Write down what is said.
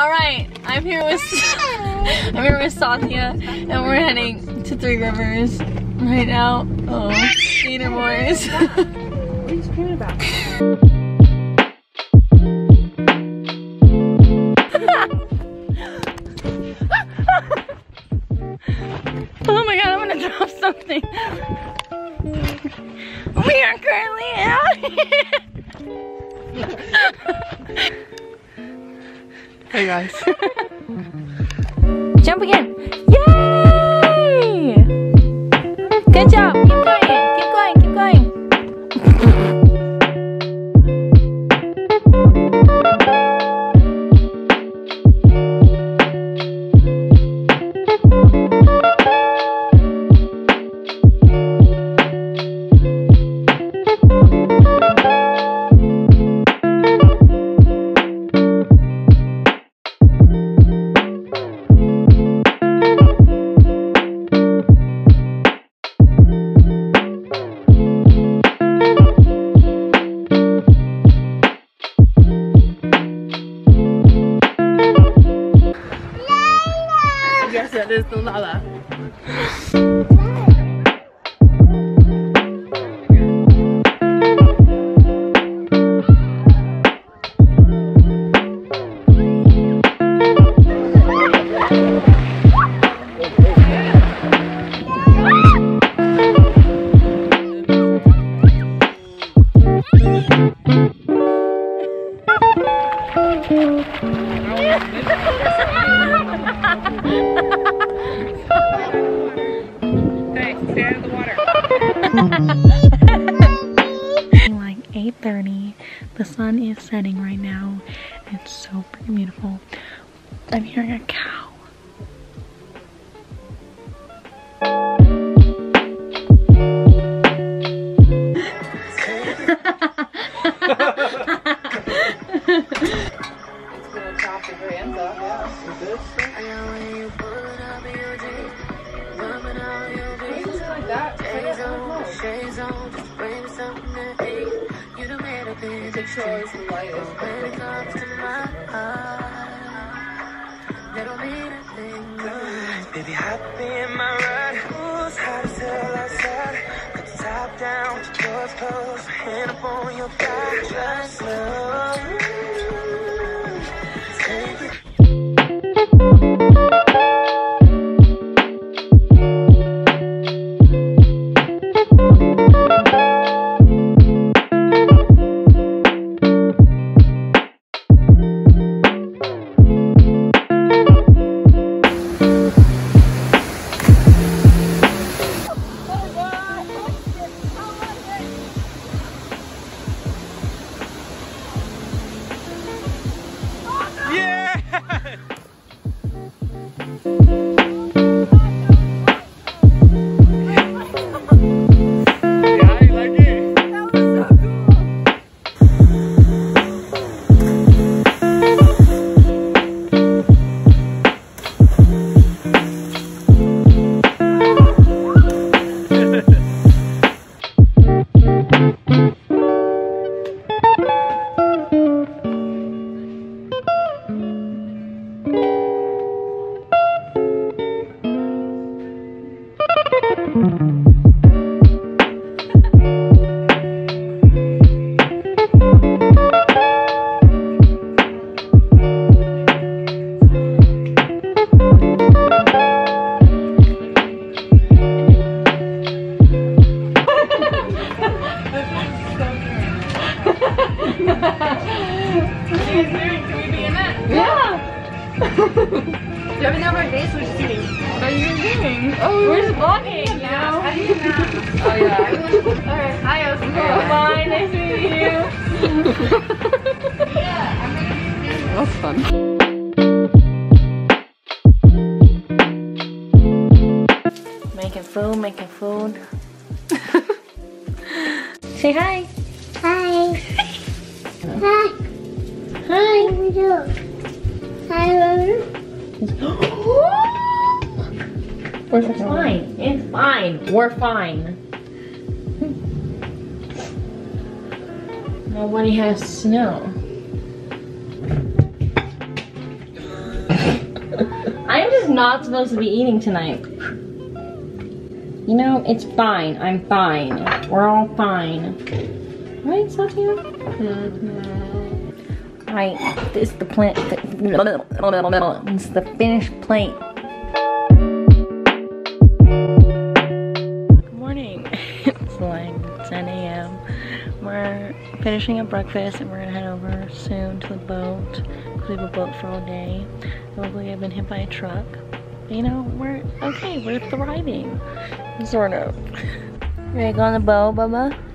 All right, I'm here with I'm here with Satya, and we're heading to Three Rivers right now. Oh, Gator boys. What are you screaming about? oh my god, I'm gonna drop something. We are currently out here. Hey guys. Jump again. Yay! Good job. Yes, that is the Lala. Like 8.30 the sun is setting right now. It's so beautiful. I'm hearing a cow Baby, hop in my ride. Who's hot as hell outside? Put the top down with your doors closed. Hand up on your thigh. Just slow. Do you have any other days we're shooting? what are you doing oh. We're just vlogging you know. Oh yeah. Alright, hi oh, bye. Nice to meet you. That's fun. making food making food say hi. Hi. Hi. Hi. What do? Hi, It's fine. It's fine. We're fine. Nobody has snow. I'm just not supposed to be eating tonight. You know, it's fine. I'm fine. We're all fine. Right, Satya? This is the plant. Is the finished plate. Good morning. It's like 10 a.m. We're finishing up breakfast and we're gonna head over soon to the boat we have a boat for all day. Luckily, I've been hit by a truck. You know, we're okay. We're thriving, sort of. Ready to go on the boat, Bubba?